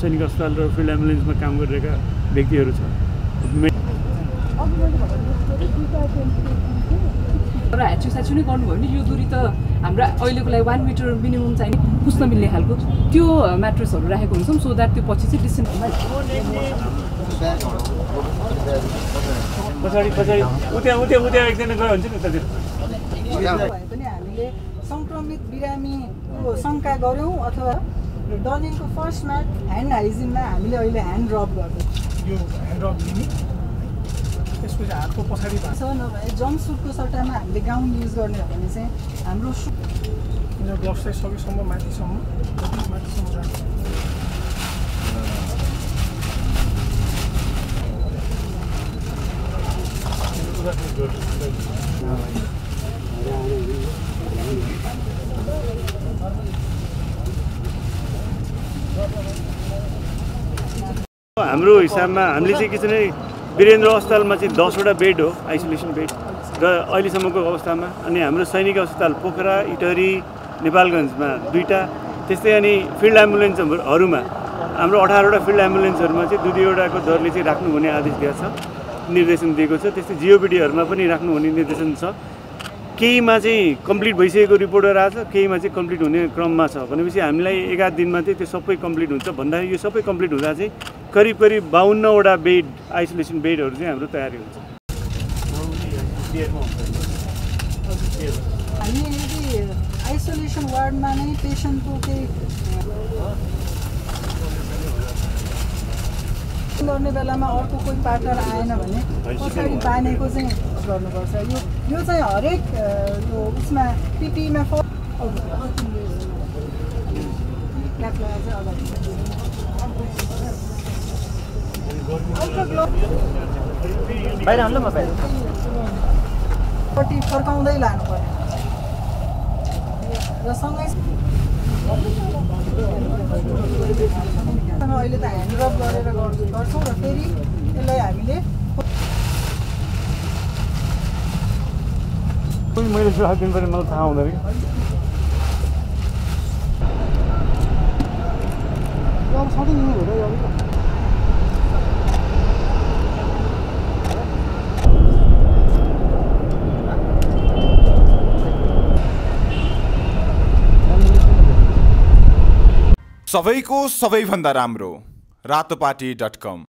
सैनिक अस्पताल र फिल्ड एम्बुलेन्समा काम गरिरहेका व्यक्तिहरू छ र ह्याचु स्याचु नै गर्नुभयो भने यो दुरी त हाम्रा अहिलेको लागि वान मिटर मिनिमम चाहिने पुस्न मिल्ने खालको त्यो म्याट्रेसहरू राखेको हुन्छौँ सो द्याट त्यो पछि चाहिँ डिसेन्ट पछाडि पछाडि उता उता उता एकजना गयो हुन्छ नि उतातिर भए पनि हामीले सङ्क्रमित बिरामीको शङ्का गऱ्यौँ अथवा डलिङको फर्स्ट म्याट ह्यान्ड हाइजिनमा हामीले अहिले ह्यान्ड ड्रप गर्दैछौँ यो ह्यान्ड ड्रप लिने त्यसपछि हातको पछाडि छ नभए जम्प सुटको सट्टामा हामीले गाउन युज गर्ने हो भने चाहिँ हाम्रो सु यो ग्लोभ्स चाहिँ सकेसम्म माथिसम्म माथिसम्म राख्नु हाम्रो हिसाबमा हामीले चाहिँ के छ भने वीरेन्द्र अस्पतालमा चाहिँ दसवटा बेड हो आइसोलेसन बेड। र अहिलेसम्मको अवस्थामा अनि हाम्रो सैनिक अस्पताल पोखरा इटहरी नेपालगञ्जमा दुईवटा त्यस्तै अनि फिल्ड एम्बुलेन्सहरूमा हाम्रो अठारवटा फिल्ड एम्बुलेन्सहरूमा चाहिँ दुई दुईवटाको दरले चाहिँ राख्नु हुने आदेश दिएको छ निर्देशन दिएको छ। त्यस्तै जिओपिडीहरूमा पनि राख्नु हुने निर्देशन छ। केहीमा चाहिँ कम्प्लिट भइसकेको रिपोर्टहरू आएको छ केहीमा चाहिँ कम्प्लिट हुने क्रममा छ। भनेपछि हामीलाई एघार दिनमा चाहिँ त्यो सबै कम्प्लिट हुन्छ। भन्दाखेरि यो सबै कम्प्लिट हुँदा चाहिँ करिब करिब बाहन्नवटा बेड आइसोलेसन बेडहरू चाहिँ हाम्रो तयारी हुन्छ। हामी यदि आइसोलेसन वार्डमा नै पेसेन्टको केही गर्ने बेलामा अर्को कोही पार्टनर आएन भने पछाडि बानेको चाहिँ गर्नुपर्छ। यो यो चाहिँ हरेक यो उसमा पिपीमा फ क्याप लगाएर चाहिँ अगाडि अल्ट्रा ग्लोभ पट्टि फर्काउँदै लानु पर्यो। र सँगै अहिले त ह्यान्ड रब गरेर गर्- गर्छौँ र फेरि यसलाई हामीले मैले सुधार दिनु पऱ्यो मलाई थाहा हुँदैन कि। सबैको सबैभन्दा राम्रो रातोपाटी डट कम।